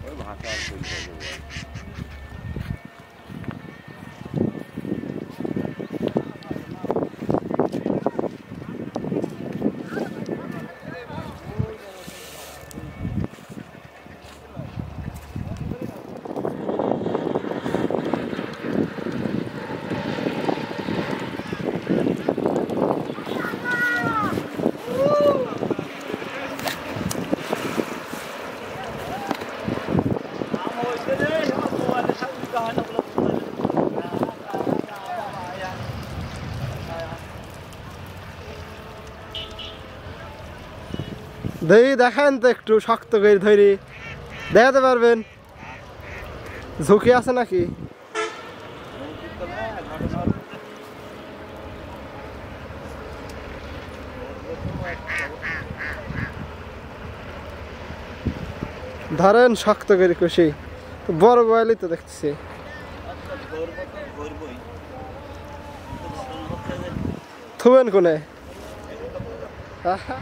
Foi barracado, foi. দেখি দেখান তো একটু শক্ত করে ধরি। দেখাতে পারবেন? ঝুঁকি আছে নাকি? ধরেন শক্ত করে খুশি। বড় বয়ালি তো দেখতেছি থুবেন কোনে আহা।